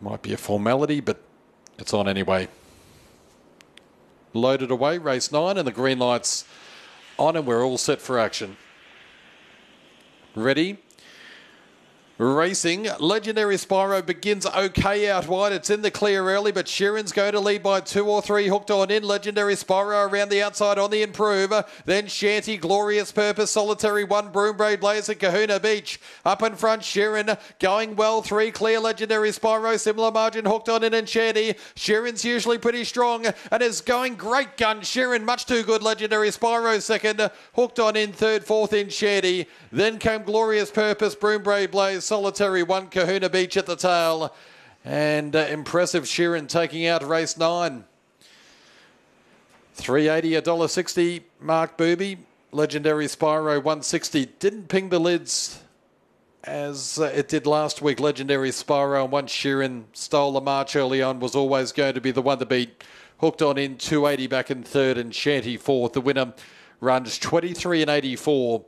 Might be a formality, but it's on anyway. Loaded away, race nine, and the green light's on, and we're all set for action. Ready? Racing, Legendary Spyro begins okay out wide. It's in the clear early, but Sheeran's going to lead by two or three. Hooked on in. Legendary Spyro around the outside on the improve. Then Shanty, Glorious Purpose, Solitary One, Broombraid Blazer, Kahuna Beach. Up in front, Sheeran going well. Three clear. Legendary Spyro, similar margin. Hooked on in and Shanty. Sheeran's usually pretty strong and is going great gun. Sheeran, much too good. Legendary Spyro second. Hooked on in third, fourth in Shanty. Then came Glorious Purpose, Broombraid Blaze, Solitary One, Kahuna Beach at the tail. And uh, impressive Sheeran taking out race nine. 380, $1.60, Mark Booby. Legendary Spyro 160. Didn't ping the lids as uh, it did last week. Legendary Spyro and once Sheeran stole the march early on was always going to be the one to beat. Hooked on in 280 back in third and Shanty fourth. The winner runs 23 and 84.